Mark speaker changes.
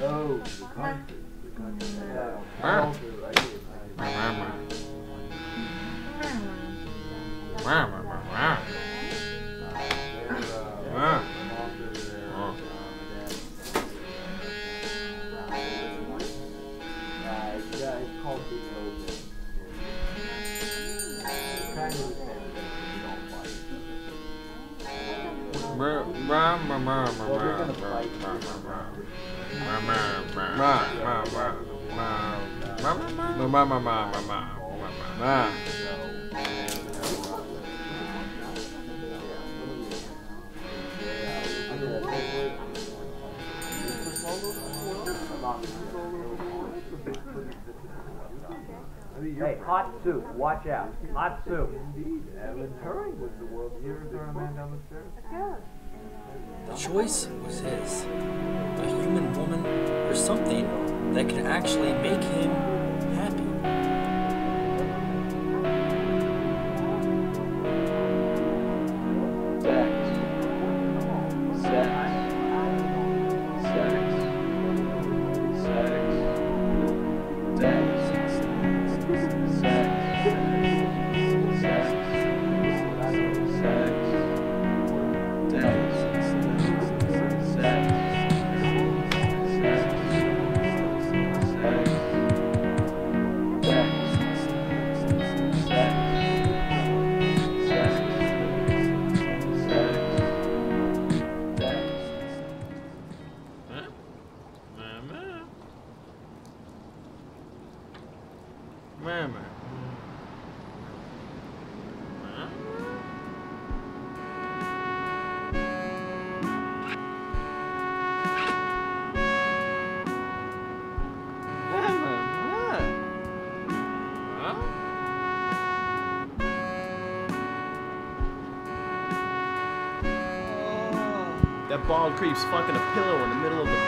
Speaker 1: Oh, the concrete. Well, they're gonna fight. Hey, hot soup, watch out. Hot soup. Indeed, Evan Turing was the world's. A man down the stairs?
Speaker 2: The choice was his. A human woman or something that could actually make him
Speaker 3: Mama.
Speaker 4: That bald creep's fucking a pillow in the middle of the.